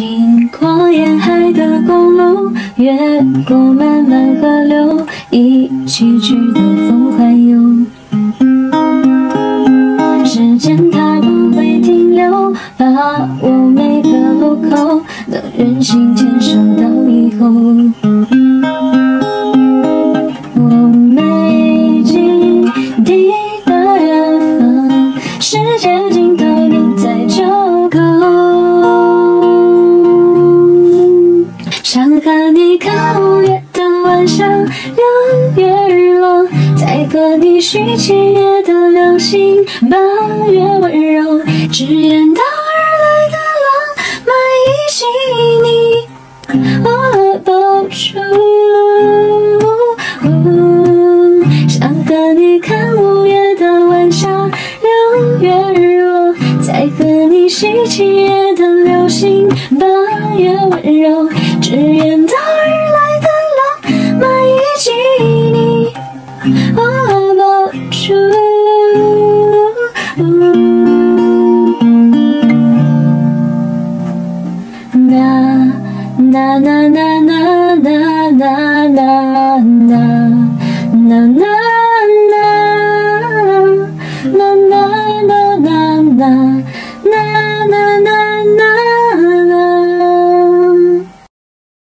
经过沿海的公路，越过漫漫河流，一起去兜风环游。时间它不会停留，把我每个路口能任性牵手到以后。我们已经抵达远方，世界尽头想和你看五月的晚上，六月日落，再和你续七月的流星，八月温柔，只愿到而来的浪漫一起你我抱住。想和你看五月的晚霞，六月日落，再和你续七月的流星，八月温柔，是远道而来的浪漫以及你我抱住。那那那那那那那那那。na na na na na na na na